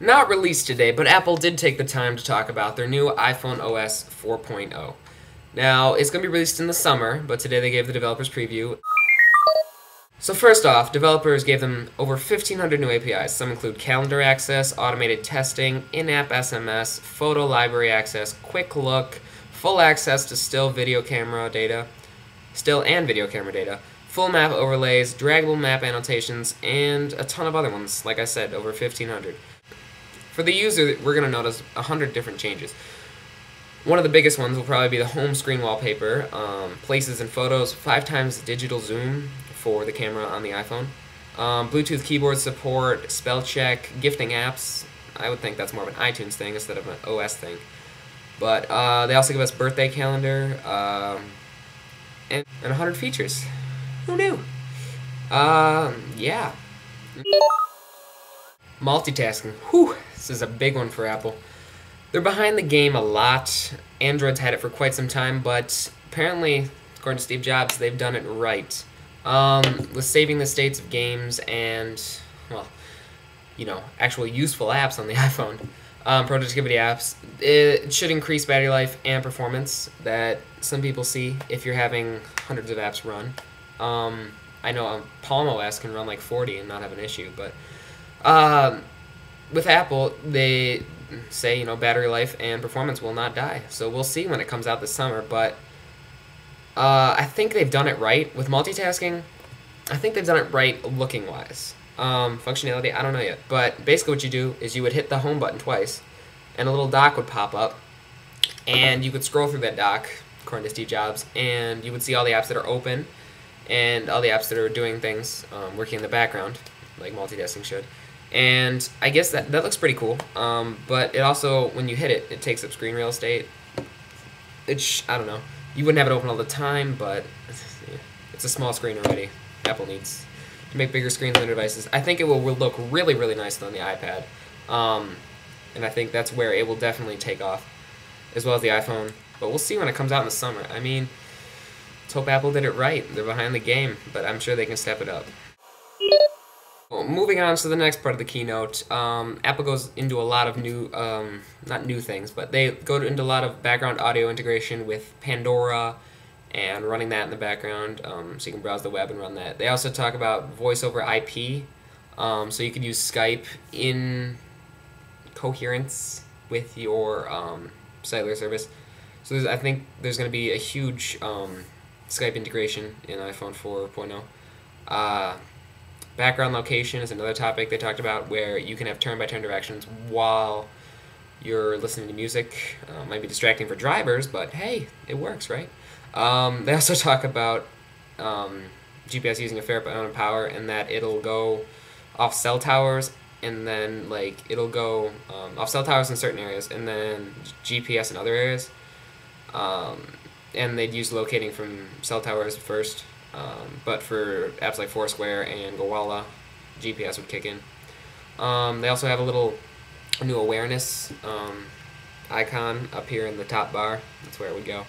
Not released today, but Apple did take the time to talk about their new iPhone OS 4.0. Now, it's going to be released in the summer, but today they gave the developers preview. So first off, developers gave them over 1,500 new APIs. Some include calendar access, automated testing, in-app SMS, photo library access, quick look, full access to still video camera data, still and video camera data, full map overlays, draggable map annotations, and a ton of other ones. Like I said, over 1,500. For the user, we're going to notice a 100 different changes. One of the biggest ones will probably be the home screen wallpaper, um, places and photos, five times digital zoom for the camera on the iPhone, um, Bluetooth keyboard support, spell check, gifting apps. I would think that's more of an iTunes thing instead of an OS thing. But uh, they also give us birthday calendar um, and, and 100 features. Who knew? Um, yeah. Multitasking. Whew, this is a big one for Apple. They're behind the game a lot. Android's had it for quite some time, but apparently, according to Steve Jobs, they've done it right. Um, with saving the states of games and, well, you know, actual useful apps on the iPhone, um, productivity apps, it should increase battery life and performance that some people see if you're having hundreds of apps run. Um, I know Palm OS can run like 40 and not have an issue, but um, with Apple, they say you know battery life and performance will not die. So we'll see when it comes out this summer. But uh, I think they've done it right with multitasking. I think they've done it right looking wise. Um, functionality, I don't know yet. But basically, what you do is you would hit the home button twice, and a little dock would pop up, and you could scroll through that dock, according to Steve Jobs, and you would see all the apps that are open, and all the apps that are doing things, um, working in the background, like multitasking should. And I guess that, that looks pretty cool. Um, but it also, when you hit it, it takes up screen real estate. It's, I don't know. You wouldn't have it open all the time, but it's a small screen already. Apple needs to make bigger screens on their devices. I think it will look really, really nice on the iPad. Um, and I think that's where it will definitely take off, as well as the iPhone. But we'll see when it comes out in the summer. I mean, let's hope Apple did it right. They're behind the game, but I'm sure they can step it up. Moving on to the next part of the keynote, um, Apple goes into a lot of new, um, not new things, but they go into a lot of background audio integration with Pandora and running that in the background um, so you can browse the web and run that. They also talk about voice over IP, um, so you can use Skype in coherence with your um, cellular service. So I think there's going to be a huge um, Skype integration in iPhone 4.0. Uh, Background location is another topic they talked about where you can have turn-by-turn directions while you're listening to music. Uh, might be distracting for drivers, but hey, it works, right? Um, they also talk about um, GPS using a fair amount of power and that it'll go off cell towers and then like it'll go um, off cell towers in certain areas and then GPS in other areas. Um, and they'd use locating from cell towers first um, but for apps like Foursquare and Gowalla, GPS would kick in. Um, they also have a little new awareness um, icon up here in the top bar. That's where it would go.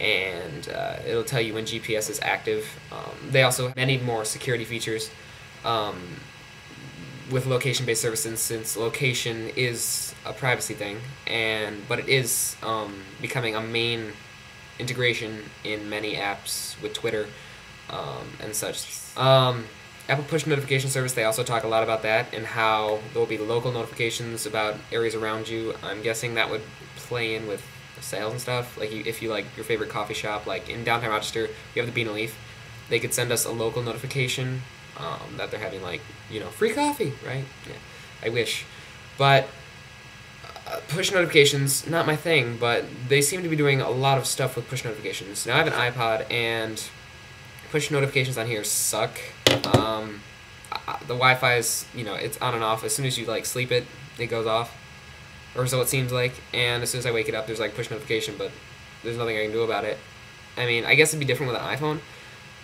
And uh, it'll tell you when GPS is active. Um, they also have many more security features um, with location-based services since location is a privacy thing, and but it is um, becoming a main integration in many apps with Twitter um, and such. Um, Apple Push Notification Service, they also talk a lot about that and how there will be local notifications about areas around you. I'm guessing that would play in with sales and stuff. Like you, if you like your favorite coffee shop, like in downtown Rochester, you have the Bean and Leaf. They could send us a local notification um, that they're having like you know free coffee, right? Yeah, I wish, but uh, push notifications not my thing. But they seem to be doing a lot of stuff with push notifications. Now I have an iPod and push notifications on here suck. Um, the Wi-Fi is, you know, it's on and off. As soon as you like sleep it, it goes off, or so it seems like. And as soon as I wake it up, there's like push notification, but there's nothing I can do about it. I mean, I guess it'd be different with an iPhone,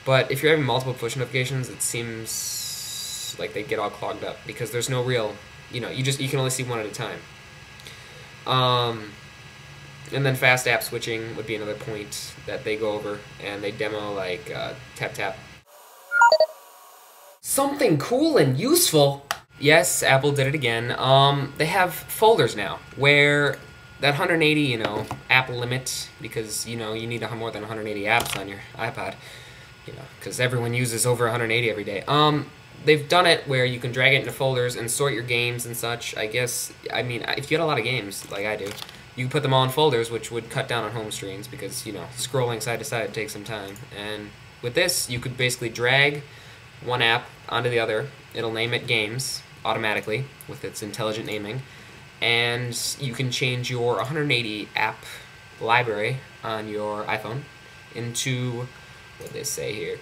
but if you're having multiple push notifications, it seems like they get all clogged up because there's no real, you know, you just you can only see one at a time. Um, and then fast app switching would be another point that they go over, and they demo like uh, tap tap. Something cool and useful. Yes, Apple did it again. Um, they have folders now where that 180, you know, app limit because you know you need more than 180 apps on your iPod, you know, because everyone uses over 180 every day. Um, they've done it where you can drag it into folders and sort your games and such. I guess I mean if you had a lot of games like I do, you put them all in folders, which would cut down on home screens because you know scrolling side to side takes some time. And with this, you could basically drag one app onto the other. It'll name it games automatically with its intelligent naming, and you can change your 180 app library on your iPhone into what they say here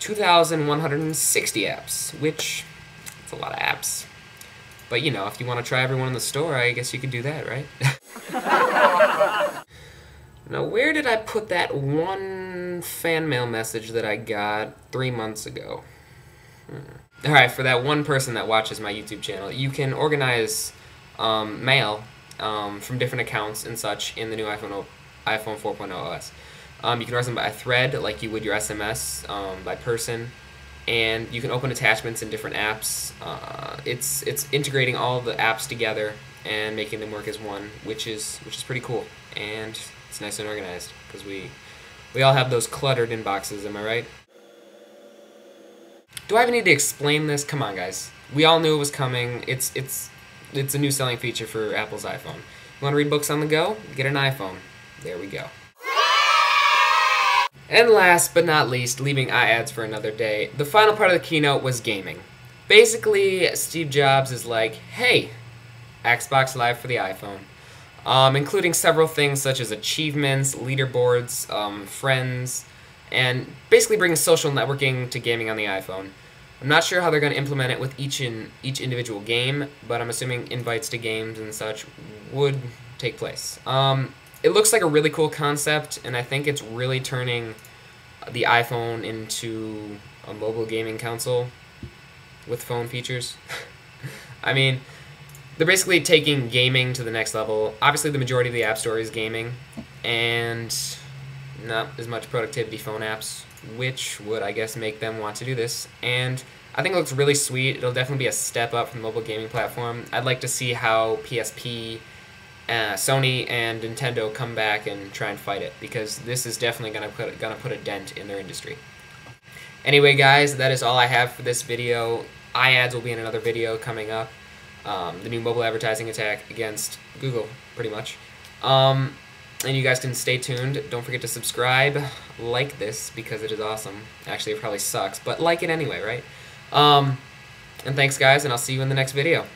2,160 apps, which it's a lot of apps. But you know, if you want to try everyone in the store, I guess you could do that, right? now, where did I put that one fan mail message that I got three months ago? Hmm. Alright, for that one person that watches my YouTube channel, you can organize um, mail um, from different accounts and such in the new iPhone, iPhone 4.0 OS. Um, you can organize them by thread, like you would your SMS, um, by person, and you can open attachments in different apps. Uh, it's it's integrating all the apps together and making them work as one, which is which is pretty cool, and it's nice and organized because we we all have those cluttered inboxes. Am I right? Do I even need to explain this? Come on, guys. We all knew it was coming. It's it's it's a new selling feature for Apple's iPhone. You want to read books on the go? Get an iPhone. There we go. And last but not least, leaving iAds for another day, the final part of the keynote was gaming. Basically, Steve Jobs is like, hey, Xbox Live for the iPhone. Um, including several things such as achievements, leaderboards, um, friends, and basically bringing social networking to gaming on the iPhone. I'm not sure how they're going to implement it with each in each individual game, but I'm assuming invites to games and such would take place. Um, it looks like a really cool concept, and I think it's really turning the iPhone into a mobile gaming console with phone features. I mean, they're basically taking gaming to the next level. Obviously, the majority of the App Store is gaming, and not as much productivity phone apps, which would, I guess, make them want to do this. And I think it looks really sweet. It'll definitely be a step up from the mobile gaming platform. I'd like to see how PSP uh, Sony and Nintendo come back and try and fight it because this is definitely gonna put gonna put a dent in their industry. Anyway, guys, that is all I have for this video. iAds will be in another video coming up. Um, the new mobile advertising attack against Google, pretty much. Um, and you guys can stay tuned. Don't forget to subscribe, like this because it is awesome. Actually, it probably sucks, but like it anyway, right? Um, and thanks, guys, and I'll see you in the next video.